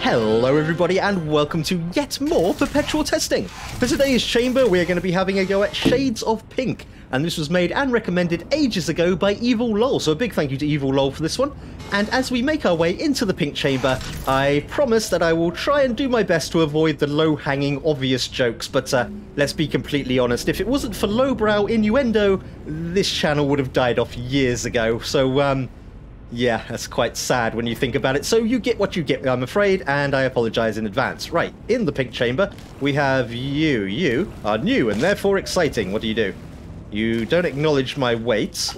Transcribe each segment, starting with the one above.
Hello everybody and welcome to yet more Perpetual Testing. For today's chamber we're going to be having a go at Shades of Pink and this was made and recommended ages ago by Evil Lol so a big thank you to Evil Lol for this one. And as we make our way into the pink chamber I promise that I will try and do my best to avoid the low hanging obvious jokes but uh, let's be completely honest if it wasn't for lowbrow innuendo this channel would have died off years ago so um yeah, that's quite sad when you think about it. So you get what you get, I'm afraid, and I apologize in advance. Right, in the pink chamber, we have you. You are new and therefore exciting. What do you do? You don't acknowledge my weight.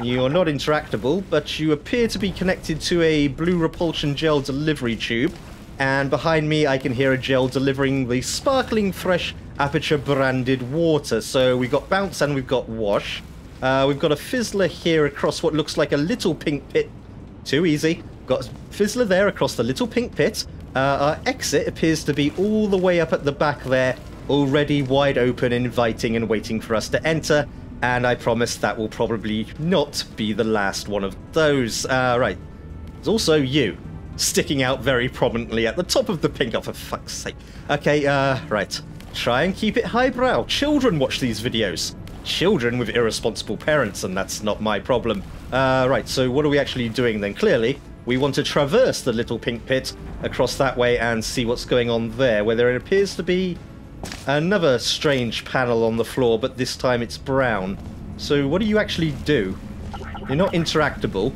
You're not interactable, but you appear to be connected to a blue repulsion gel delivery tube. And behind me, I can hear a gel delivering the sparkling fresh Aperture branded water. So we've got bounce and we've got wash. Uh, we've got a fizzler here across what looks like a little pink pit. Too easy. Got a fizzler there across the little pink pit. Uh, our exit appears to be all the way up at the back there, already wide open, inviting and waiting for us to enter. And I promise that will probably not be the last one of those. Uh, right. There's also you, sticking out very prominently at the top of the pink. Oh, for fuck's sake. Okay, uh, right. Try and keep it highbrow. Children watch these videos children with irresponsible parents, and that's not my problem. Uh, right, so what are we actually doing then? Clearly, we want to traverse the little pink pit across that way and see what's going on there, where there appears to be another strange panel on the floor, but this time it's brown. So what do you actually do? You're not interactable.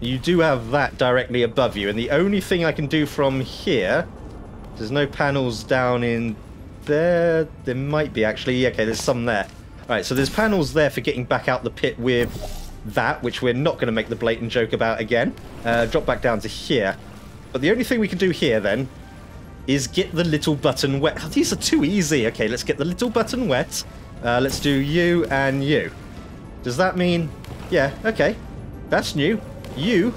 You do have that directly above you, and the only thing I can do from here... There's no panels down in there. There might be, actually. Okay, there's some there. Right, so there's panels there for getting back out the pit with that, which we're not going to make the blatant joke about again. Uh, drop back down to here. But the only thing we can do here, then, is get the little button wet. Oh, these are too easy. Okay, let's get the little button wet. Uh, let's do you and you. Does that mean... Yeah, okay. That's new. You...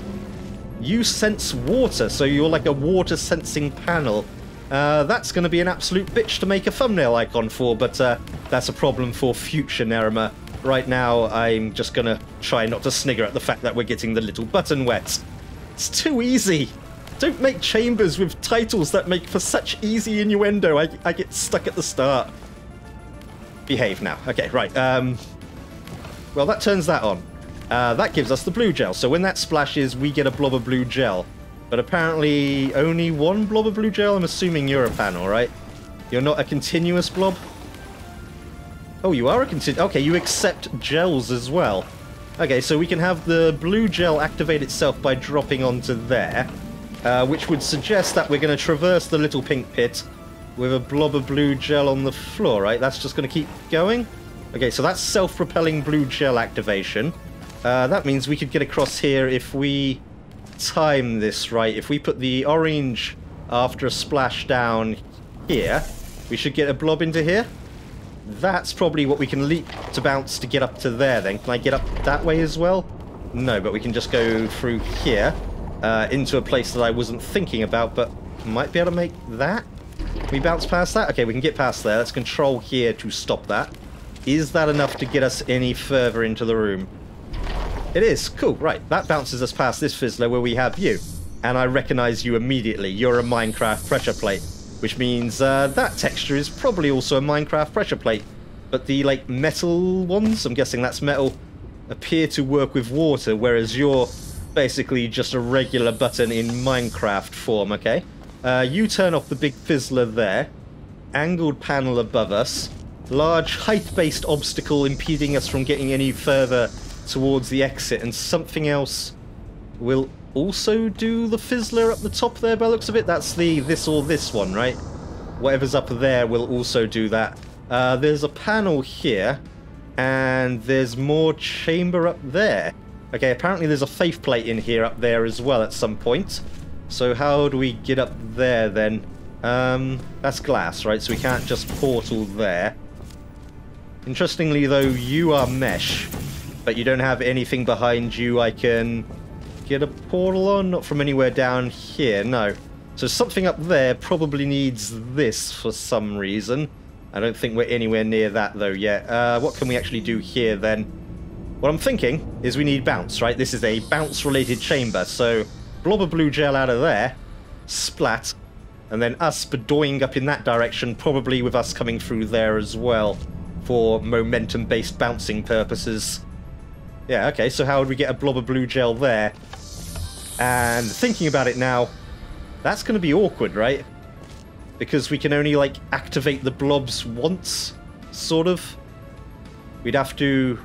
You sense water, so you're like a water sensing panel. Uh, that's going to be an absolute bitch to make a thumbnail icon for, but uh, that's a problem for future Ngeruma. Right now, I'm just going to try not to snigger at the fact that we're getting the little button wet. It's too easy. Don't make chambers with titles that make for such easy innuendo. I, I get stuck at the start. Behave now. Okay, right. Um, well, that turns that on. Uh, that gives us the blue gel. So when that splashes, we get a blob of blue gel. But apparently only one blob of blue gel? I'm assuming you're a panel, right? You're not a continuous blob? Oh, you are a continu- Okay, you accept gels as well. Okay, so we can have the blue gel activate itself by dropping onto there. Uh, which would suggest that we're going to traverse the little pink pit with a blob of blue gel on the floor, right? That's just going to keep going? Okay, so that's self-propelling blue gel activation. Uh, that means we could get across here if we time this right. If we put the orange after a splash down here, we should get a blob into here. That's probably what we can leap to bounce to get up to there then. Can I get up that way as well? No, but we can just go through here uh, into a place that I wasn't thinking about, but might be able to make that. Can we bounce past that? Okay, we can get past there. Let's control here to stop that. Is that enough to get us any further into the room? It is. Cool. Right. That bounces us past this fizzler where we have you. And I recognize you immediately. You're a Minecraft pressure plate. Which means uh, that texture is probably also a Minecraft pressure plate. But the, like, metal ones, I'm guessing that's metal, appear to work with water, whereas you're basically just a regular button in Minecraft form, okay? Uh, you turn off the big fizzler there. Angled panel above us. Large height-based obstacle impeding us from getting any further towards the exit, and something else will also do the fizzler up the top there by looks of it. That's the this or this one, right? Whatever's up there will also do that. Uh, there's a panel here, and there's more chamber up there. Okay, apparently there's a faith plate in here up there as well at some point. So how do we get up there then? Um, that's glass, right? So we can't just portal there. Interestingly though, you are mesh but you don't have anything behind you I can get a portal on? Not from anywhere down here, no. So something up there probably needs this for some reason. I don't think we're anywhere near that though yet. Uh, what can we actually do here then? What I'm thinking is we need bounce, right? This is a bounce-related chamber, so blob of blue gel out of there, splat, and then us bedoing up in that direction, probably with us coming through there as well for momentum-based bouncing purposes. Yeah, okay, so how would we get a blob of blue gel there? And thinking about it now, that's going to be awkward, right? Because we can only, like, activate the blobs once, sort of. We'd have to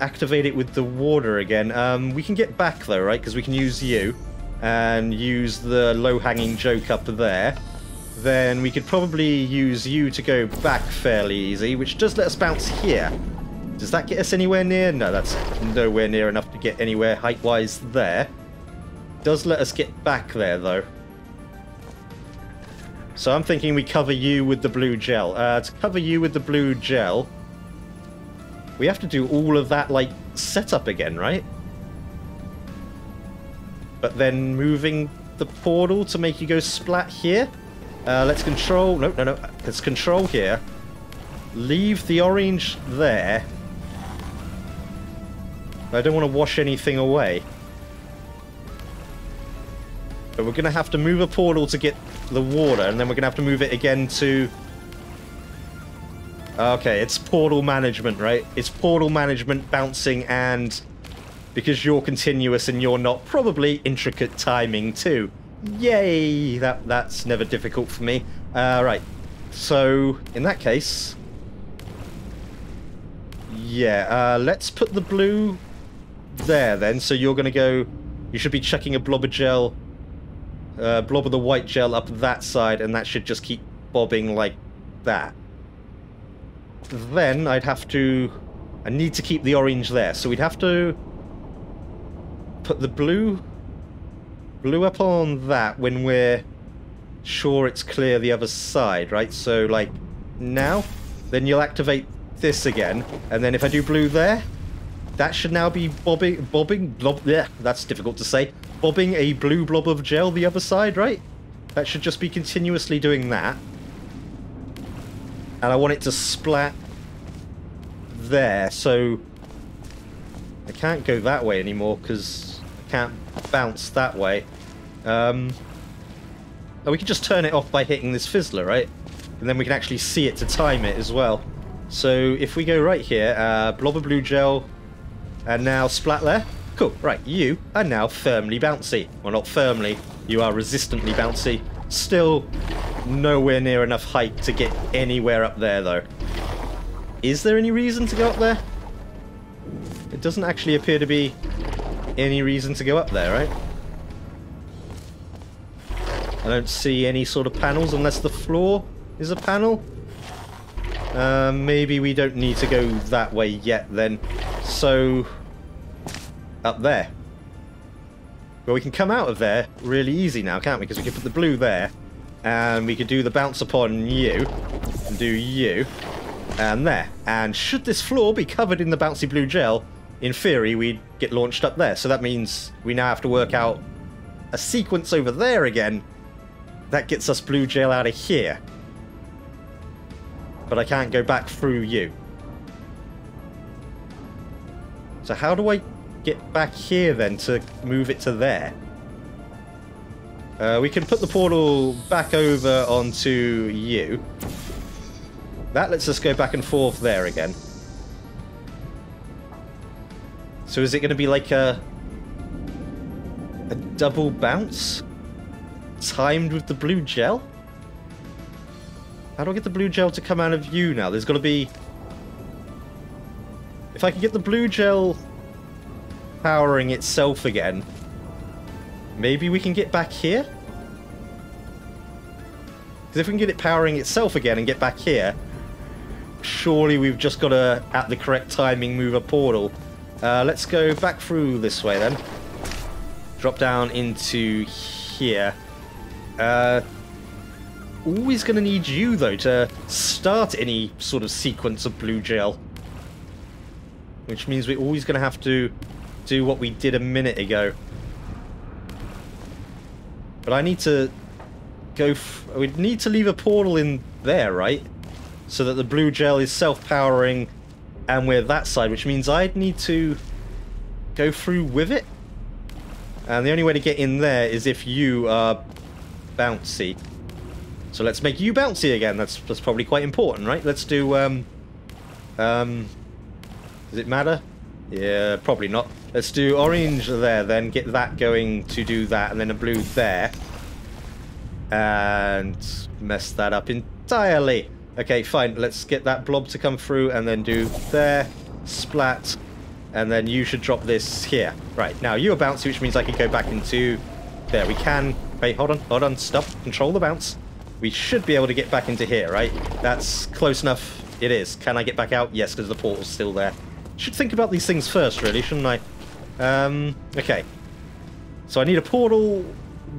activate it with the water again. Um, we can get back, though, right? Because we can use you and use the low-hanging joke up there then we could probably use you to go back fairly easy, which does let us bounce here. Does that get us anywhere near? No, that's nowhere near enough to get anywhere height-wise there. Does let us get back there, though. So I'm thinking we cover you with the blue gel. Uh, to cover you with the blue gel, we have to do all of that, like, setup again, right? But then moving the portal to make you go splat here? Uh, let's control... No, no, no. Let's control here. Leave the orange there. I don't want to wash anything away. But we're going to have to move a portal to get the water, and then we're going to have to move it again to... Okay, it's portal management, right? It's portal management, bouncing, and... Because you're continuous and you're not, probably intricate timing too. Yay! That That's never difficult for me. Uh, right. So, in that case... Yeah, uh, let's put the blue there then. So you're going to go... You should be chucking a blob of gel... Uh, blob of the white gel up that side, and that should just keep bobbing like that. Then I'd have to... I need to keep the orange there, so we'd have to put the blue blue up on that when we're sure it's clear the other side, right? So, like, now, then you'll activate this again, and then if I do blue there, that should now be bobbing, bobbing, blob, yeah, that's difficult to say, bobbing a blue blob of gel the other side, right? That should just be continuously doing that. And I want it to splat there, so I can't go that way anymore because I can't bounce that way. Um, we can just turn it off by hitting this fizzler, right? And then we can actually see it to time it as well. So if we go right here, uh, blob of blue gel, and now splat there. Cool, right, you are now firmly bouncy. Well, not firmly, you are resistantly bouncy. Still nowhere near enough height to get anywhere up there, though. Is there any reason to go up there? It doesn't actually appear to be any reason to go up there, right? I don't see any sort of panels unless the floor is a panel. Uh, maybe we don't need to go that way yet then. So, up there. Well, we can come out of there really easy now, can't we? Because we can put the blue there, and we can do the bounce upon you, and do you, and there. And should this floor be covered in the bouncy blue gel, in theory, we'd get launched up there. So that means we now have to work out a sequence over there again. That gets us blue gel out of here. But I can't go back through you. So how do I get back here then to move it to there? Uh, we can put the portal back over onto you. That lets us go back and forth there again. So is it going to be like a a double bounce timed with the blue gel? How do I get the blue gel to come out of you now? There's got to be... If I can get the blue gel powering itself again, maybe we can get back here? Because if we can get it powering itself again and get back here, surely we've just got to, at the correct timing, move a portal uh, let's go back through this way then. Drop down into here. Uh, always going to need you, though, to start any sort of sequence of blue gel. Which means we're always going to have to do what we did a minute ago. But I need to go... we need to leave a portal in there, right? So that the blue gel is self-powering and we're that side, which means I'd need to go through with it. And the only way to get in there is if you are bouncy. So let's make you bouncy again. That's that's probably quite important, right? Let's do um um does it matter? Yeah, probably not. Let's do orange there, then get that going to do that, and then a blue there. And mess that up entirely. Okay, fine. Let's get that blob to come through and then do there, splat, and then you should drop this here. Right, now you are bouncy, which means I can go back into... There, we can... Wait, hold on, hold on, stop. Control the bounce. We should be able to get back into here, right? That's close enough. It is. Can I get back out? Yes, because the portal's still there. Should think about these things first, really, shouldn't I? Um, okay. So I need a portal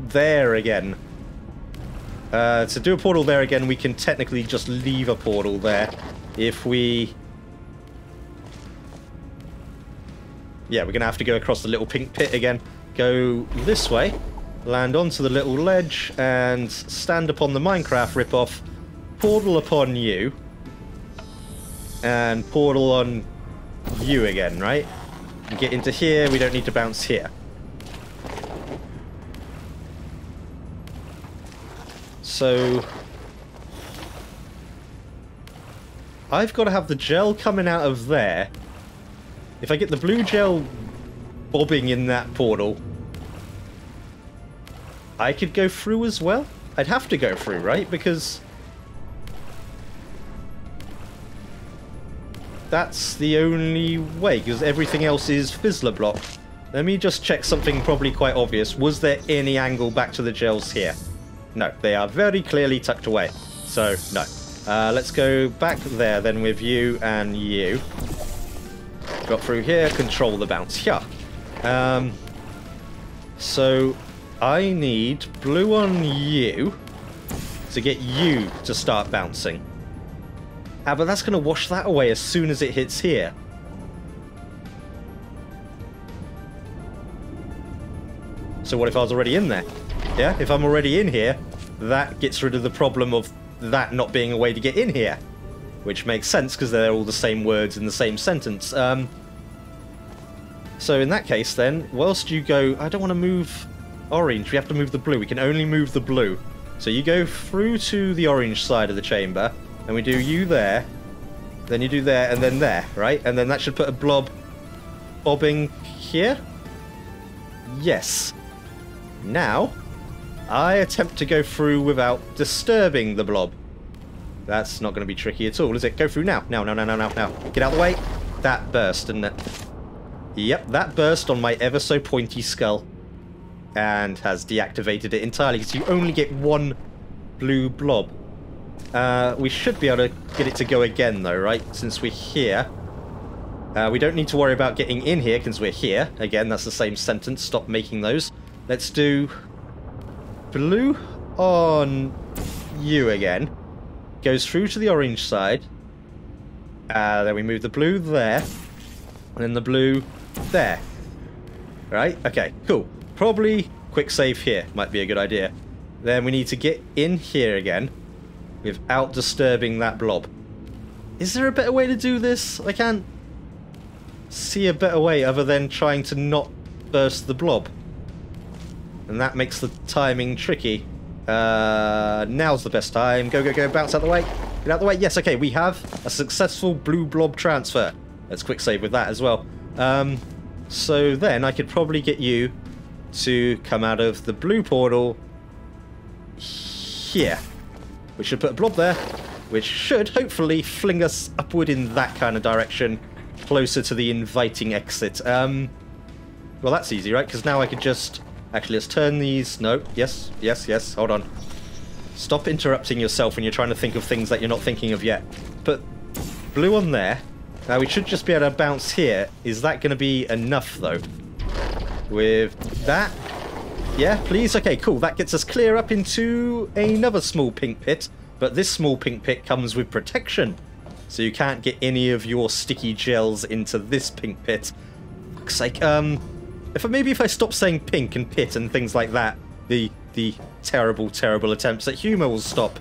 there again. Uh, to do a portal there again, we can technically just leave a portal there. If we... Yeah, we're going to have to go across the little pink pit again. Go this way, land onto the little ledge, and stand upon the Minecraft ripoff, portal upon you, and portal on you again, right? And get into here, we don't need to bounce here. So... I've got to have the gel coming out of there. If I get the blue gel bobbing in that portal, I could go through as well? I'd have to go through, right? Because... That's the only way, because everything else is Fizzler block. Let me just check something probably quite obvious. Was there any angle back to the gels here? No, they are very clearly tucked away. So, no. Uh, let's go back there then with you and you. Got through here, control the bounce here. Um, so, I need blue on you to get you to start bouncing. Ah, but that's going to wash that away as soon as it hits here. So what if I was already in there? Yeah, if I'm already in here, that gets rid of the problem of that not being a way to get in here. Which makes sense because they're all the same words in the same sentence. Um, so in that case then, whilst you go... I don't want to move orange, we have to move the blue. We can only move the blue. So you go through to the orange side of the chamber, and we do you there, then you do there, and then there, right? And then that should put a blob bobbing here? Yes. Now, I attempt to go through without disturbing the blob. That's not going to be tricky at all, is it? Go through now. Now, now, now, now, now, now. Get out of the way. That burst, didn't it? Yep, that burst on my ever so pointy skull. And has deactivated it entirely, because you only get one blue blob. Uh, we should be able to get it to go again, though, right? Since we're here. Uh, we don't need to worry about getting in here, because we're here. Again, that's the same sentence. Stop making those. Let's do blue on you again. Goes through to the orange side. Uh, then we move the blue there. And then the blue there. Right? Okay, cool. Probably quick save here might be a good idea. Then we need to get in here again without disturbing that blob. Is there a better way to do this? I can't see a better way other than trying to not burst the blob. And that makes the timing tricky. Uh, now's the best time. Go, go, go. Bounce out the way. Get out the way. Yes, okay. We have a successful blue blob transfer. Let's quick save with that as well. Um, so then I could probably get you to come out of the blue portal here. We should put a blob there, which should hopefully fling us upward in that kind of direction, closer to the inviting exit. Um, well, that's easy, right? Because now I could just Actually, let's turn these... No, yes, yes, yes, hold on. Stop interrupting yourself when you're trying to think of things that you're not thinking of yet. Put blue on there. Now, we should just be able to bounce here. Is that going to be enough, though? With that? Yeah, please? Okay, cool. That gets us clear up into another small pink pit. But this small pink pit comes with protection. So you can't get any of your sticky gels into this pink pit. Looks like, um, if maybe if I stop saying pink and pit and things like that, the the terrible, terrible attempts at humour will stop.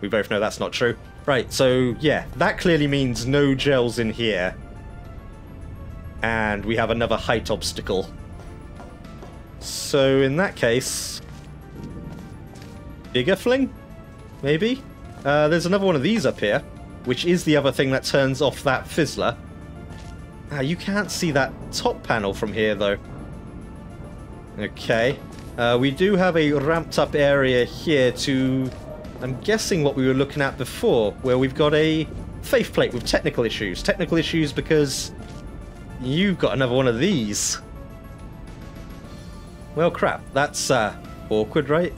We both know that's not true. Right, so yeah, that clearly means no gels in here. And we have another height obstacle. So in that case... Bigger fling? Maybe? Uh, there's another one of these up here, which is the other thing that turns off that fizzler. Ah, you can't see that top panel from here, though. Okay. Uh, we do have a ramped up area here to... I'm guessing what we were looking at before, where we've got a faith plate with technical issues. Technical issues because you've got another one of these. Well, crap. That's uh, awkward, right?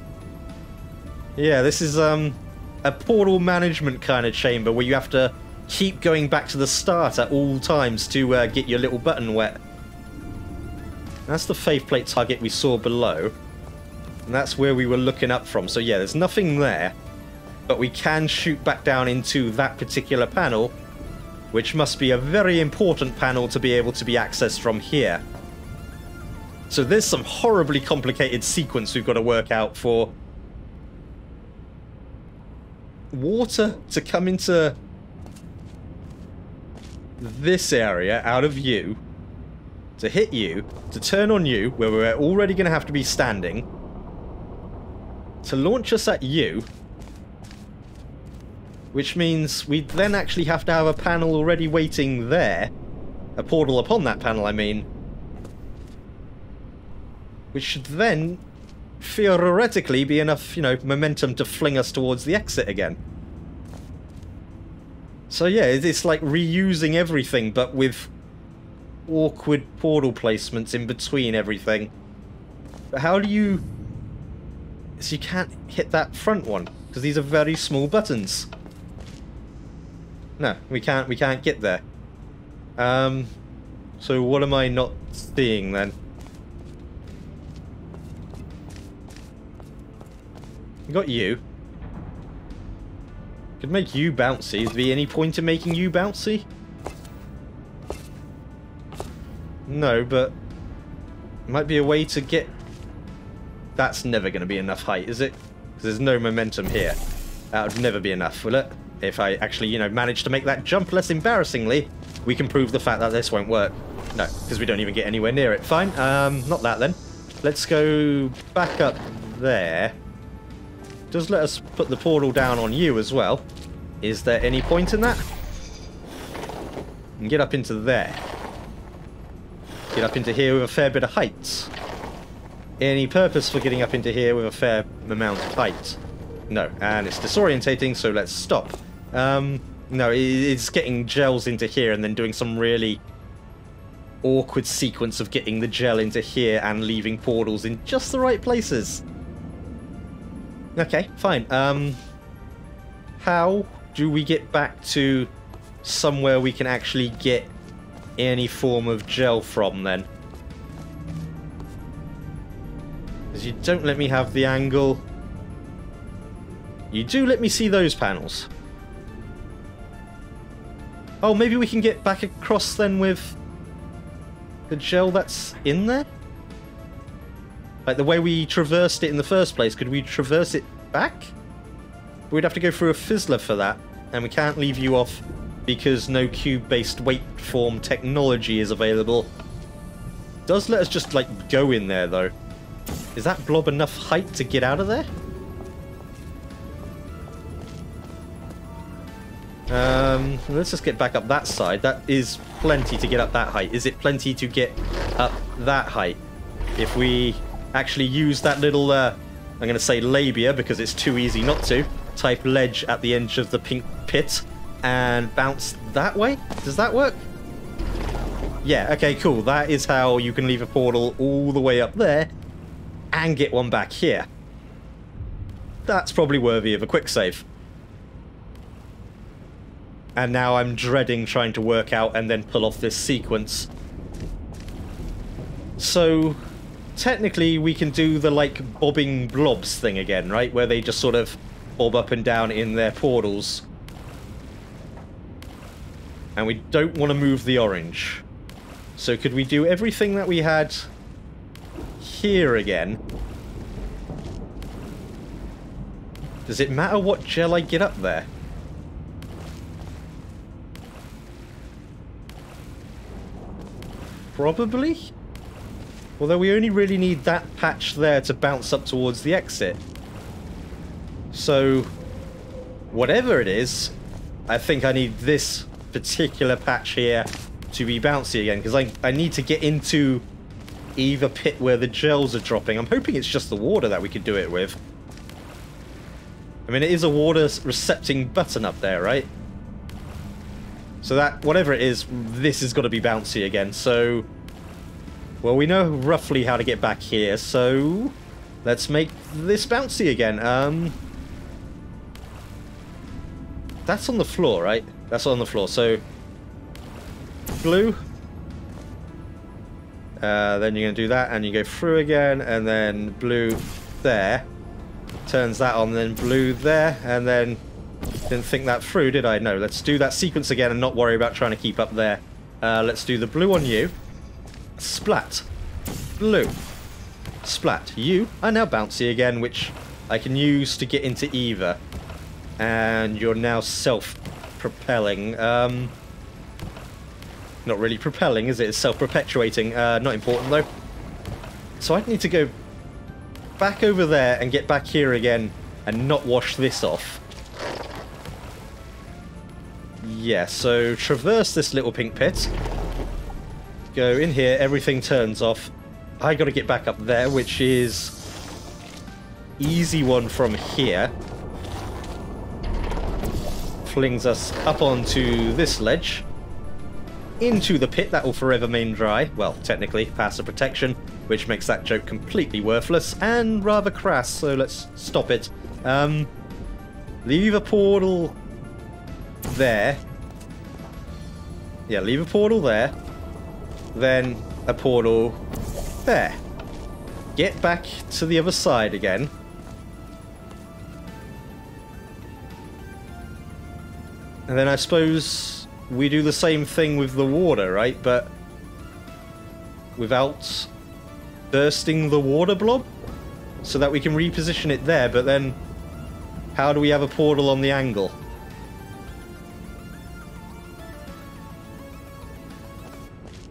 Yeah, this is um, a portal management kind of chamber where you have to keep going back to the start at all times to uh, get your little button wet. That's the faith plate target we saw below. And that's where we were looking up from. So yeah, there's nothing there. But we can shoot back down into that particular panel, which must be a very important panel to be able to be accessed from here. So there's some horribly complicated sequence we've got to work out for water to come into this area out of you, to hit you, to turn on you, where we're already going to have to be standing, to launch us at you, which means we then actually have to have a panel already waiting there, a portal upon that panel, I mean, which should then theoretically be enough, you know, momentum to fling us towards the exit again. So yeah, it's like reusing everything, but with awkward portal placements in between everything. But how do you... So you can't hit that front one, because these are very small buttons. No, we can't, we can't get there. Um, so what am I not seeing then? Got you. Could make you bouncy. Is there any point in making you bouncy? No, but might be a way to get... That's never going to be enough height, is it? Because there's no momentum here. That would never be enough, will it? If I actually, you know, manage to make that jump less embarrassingly, we can prove the fact that this won't work. No, because we don't even get anywhere near it. Fine, um, not that then. Let's go back up there does let us put the portal down on you as well. Is there any point in that? And get up into there. Get up into here with a fair bit of height. Any purpose for getting up into here with a fair amount of height? No, and it's disorientating, so let's stop. Um, no, it's getting gels into here and then doing some really awkward sequence of getting the gel into here and leaving portals in just the right places. Okay, fine. Um, how do we get back to somewhere we can actually get any form of gel from then? Because you don't let me have the angle. You do let me see those panels. Oh, maybe we can get back across then with the gel that's in there? Like the way we traversed it in the first place, could we traverse it back? We'd have to go through a fizzler for that, and we can't leave you off because no cube-based waveform technology is available. Does let us just, like, go in there, though. Is that blob enough height to get out of there? Um, let's just get back up that side. That is plenty to get up that height. Is it plenty to get up that height? If we actually use that little, uh, I'm going to say labia because it's too easy not to, type ledge at the edge of the pink pit and bounce that way? Does that work? Yeah, okay, cool. That is how you can leave a portal all the way up there and get one back here. That's probably worthy of a quick save. And now I'm dreading trying to work out and then pull off this sequence. So, technically we can do the like bobbing blobs thing again, right? Where they just sort of bob up and down in their portals. And we don't want to move the orange. So could we do everything that we had here again? Does it matter what gel I get up there? Probably? Although we only really need that patch there to bounce up towards the exit. So, whatever it is, I think I need this particular patch here to be bouncy again, because I, I need to get into either pit where the gels are dropping. I'm hoping it's just the water that we could do it with. I mean, it is a water recepting button up there, right? So that, whatever it is, this has got to be bouncy again. So, well, we know roughly how to get back here, so let's make this bouncy again. Um, that's on the floor, right? That's on the floor. So, blue. Uh, then you're going to do that, and you go through again, and then blue there. Turns that on, then blue there, and then didn't think that through, did I? No, let's do that sequence again and not worry about trying to keep up there. Uh, let's do the blue on you. Splat. Blue. Splat. You are now bouncy again, which I can use to get into either. And you're now self-propelling. Um, not really propelling, is it? It's self-perpetuating. Uh, not important, though. So I need to go back over there and get back here again and not wash this off. Yeah, so traverse this little pink pit. Go in here, everything turns off. I gotta get back up there, which is... Easy one from here. Flings us up onto this ledge. Into the pit that will forever remain dry. Well, technically, passive protection, which makes that joke completely worthless and rather crass, so let's stop it. Um, leave a portal there. Yeah, leave a portal there. Then a portal there. Get back to the other side again. And then I suppose we do the same thing with the water, right? But without bursting the water blob? So that we can reposition it there, but then how do we have a portal on the angle?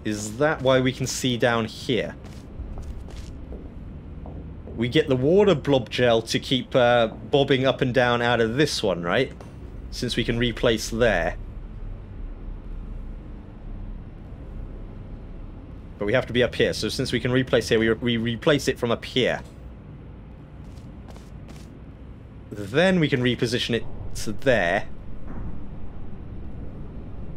Is that why we can see down here? We get the water blob gel to keep uh, bobbing up and down out of this one, right? Since we can replace there. But we have to be up here, so since we can replace here, we, re we replace it from up here. Then we can reposition it to there.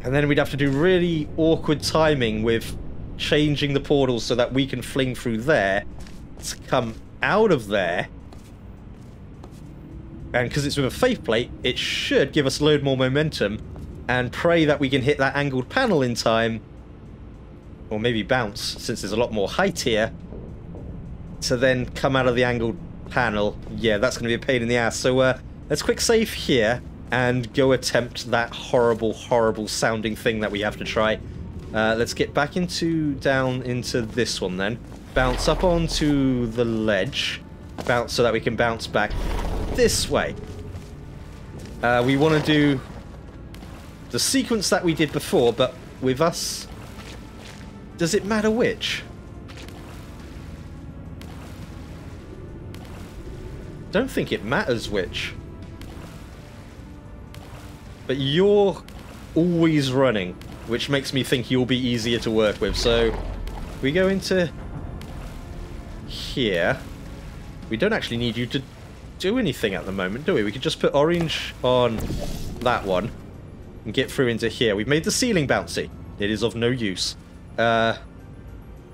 And then we'd have to do really awkward timing with changing the portals so that we can fling through there to come out of there. And because it's with a faith plate, it should give us a load more momentum and pray that we can hit that angled panel in time. Or maybe bounce, since there's a lot more height here. To then come out of the angled panel. Yeah, that's going to be a pain in the ass. So uh, let's quick save here and go attempt that horrible, horrible sounding thing that we have to try. Uh, let's get back into down into this one then. Bounce up onto the ledge. Bounce so that we can bounce back this way. Uh, we want to do the sequence that we did before, but with us... Does it matter which? Don't think it matters which. But you're always running, which makes me think you'll be easier to work with. So we go into here. We don't actually need you to do anything at the moment, do we? We could just put orange on that one and get through into here. We've made the ceiling bouncy. It is of no use. Uh,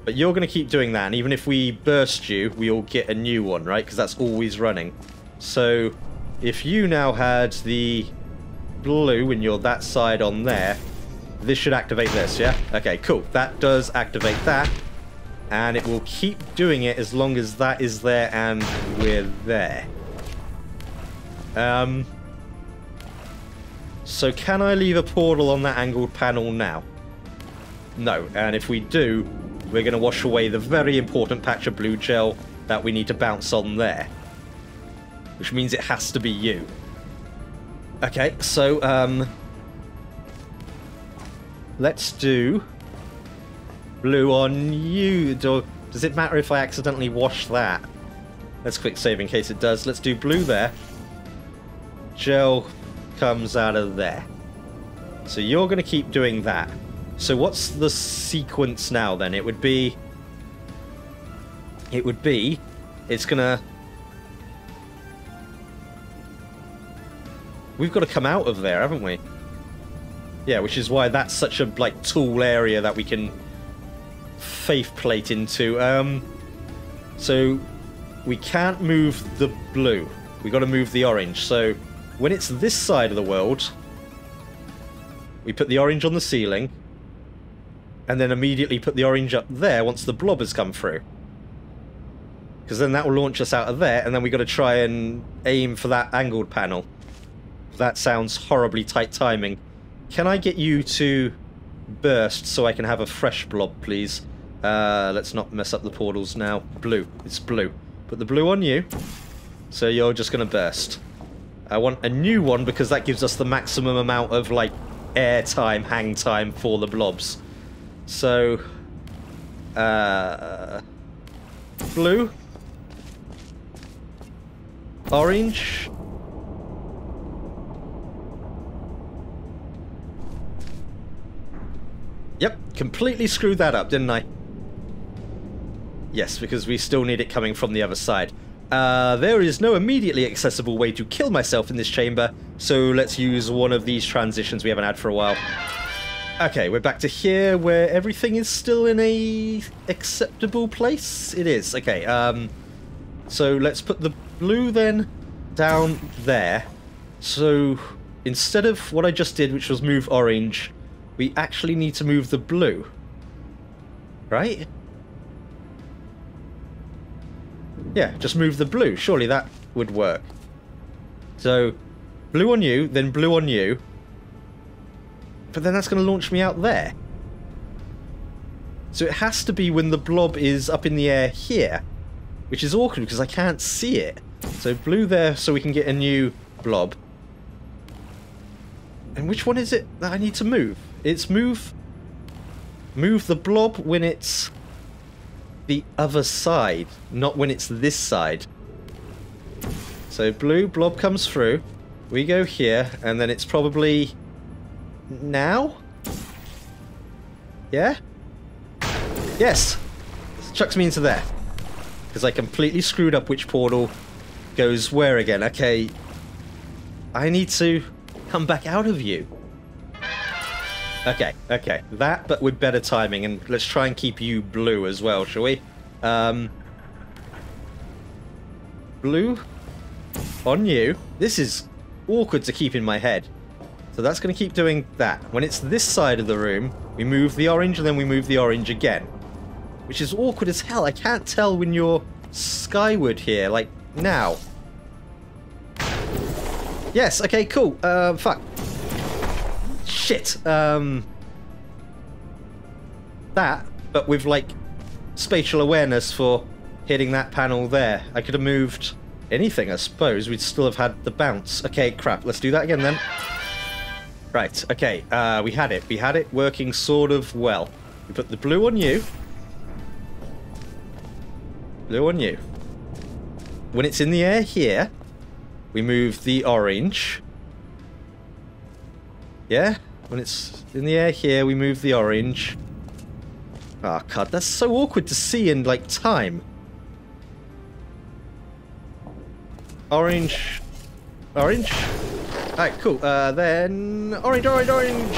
but you're going to keep doing that, and even if we burst you, we'll get a new one, right? Because that's always running. So if you now had the blue and you're that side on there, this should activate this, yeah? Okay, cool. That does activate that. And it will keep doing it as long as that is there and we're there. Um, so can I leave a portal on that angled panel now? No, and if we do, we're going to wash away the very important patch of blue gel that we need to bounce on there. Which means it has to be you. Okay, so, um... Let's do... Blue on you. Do, does it matter if I accidentally wash that? Let's quick save in case it does. Let's do blue there. Gel comes out of there. So you're going to keep doing that. So what's the sequence now then? It would be... It would be... It's going to... We've got to come out of there, haven't we? Yeah, which is why that's such a like tall area that we can faith plate into. Um, so we can't move the blue. We got to move the orange. So when it's this side of the world, we put the orange on the ceiling, and then immediately put the orange up there once the blob has come through. Because then that will launch us out of there, and then we got to try and aim for that angled panel. That sounds horribly tight timing. Can I get you to burst so I can have a fresh blob, please? Uh, let's not mess up the portals now. Blue. It's blue. Put the blue on you. So you're just going to burst. I want a new one because that gives us the maximum amount of, like, air time, hang time for the blobs. So, uh, blue, orange, completely screwed that up, didn't I? Yes, because we still need it coming from the other side. Uh, there is no immediately accessible way to kill myself in this chamber, so let's use one of these transitions we haven't had for a while. Okay, we're back to here where everything is still in a acceptable place. It is. Okay, um, so let's put the blue then down there. So instead of what I just did, which was move orange, we actually need to move the blue. Right? Yeah, just move the blue. Surely that would work. So, blue on you, then blue on you. But then that's going to launch me out there. So it has to be when the blob is up in the air here. Which is awkward because I can't see it. So blue there so we can get a new blob. And which one is it that I need to move? It's move... Move the blob when it's the other side, not when it's this side. So blue blob comes through. We go here, and then it's probably now? Yeah? Yes! chucks me into there. Because I completely screwed up which portal goes where again. Okay. I need to come back out of you. Okay, okay. That, but with better timing, and let's try and keep you blue as well, shall we? Um, blue on you. This is awkward to keep in my head. So that's going to keep doing that. When it's this side of the room, we move the orange, and then we move the orange again. Which is awkward as hell. I can't tell when you're skyward here, like now. Yes, okay, cool. Uh, fuck. Shit. Um, that, but with like spatial awareness for hitting that panel there. I could have moved anything, I suppose. We'd still have had the bounce. Okay, crap. Let's do that again then. Right, okay. Uh, we had it. We had it working sort of well. We put the blue on you. Blue on you. When it's in the air here, we move the orange. Yeah? When it's in the air here, we move the orange. Oh, God, that's so awkward to see in, like, time. Orange. Orange? Alright, cool. Uh, then... Orange, orange, orange!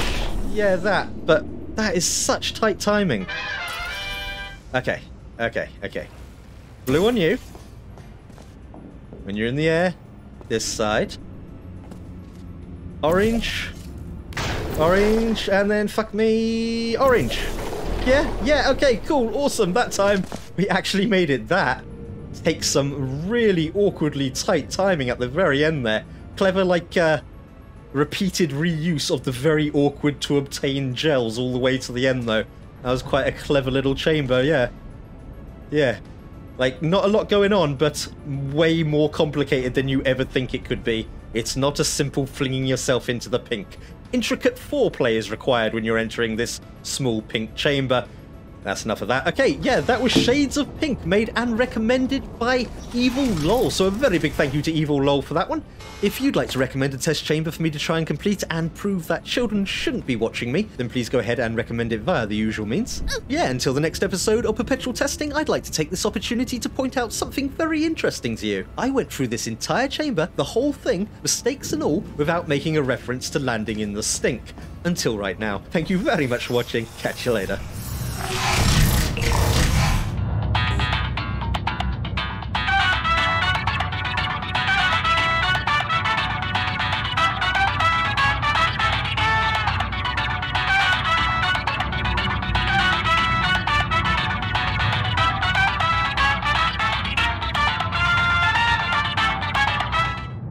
Yeah, that. But that is such tight timing. Okay. Okay, okay. Blue on you. When you're in the air, this side. Orange. Orange, and then fuck me, orange. Yeah, yeah, okay, cool, awesome. That time we actually made it. That takes some really awkwardly tight timing at the very end there. Clever, like, uh, repeated reuse of the very awkward to obtain gels all the way to the end, though. That was quite a clever little chamber, yeah. Yeah. Like, not a lot going on, but way more complicated than you ever think it could be. It's not a simple flinging yourself into the pink. Intricate foreplay is required when you're entering this small pink chamber. That's enough of that. Okay, yeah, that was Shades of Pink, made and recommended by Evil Lol. So a very big thank you to Evil Lol for that one. If you'd like to recommend a test chamber for me to try and complete and prove that children shouldn't be watching me, then please go ahead and recommend it via the usual means. Oh. Yeah, until the next episode of Perpetual Testing, I'd like to take this opportunity to point out something very interesting to you. I went through this entire chamber, the whole thing, mistakes and all, without making a reference to landing in the stink. Until right now. Thank you very much for watching. Catch you later. Yeah.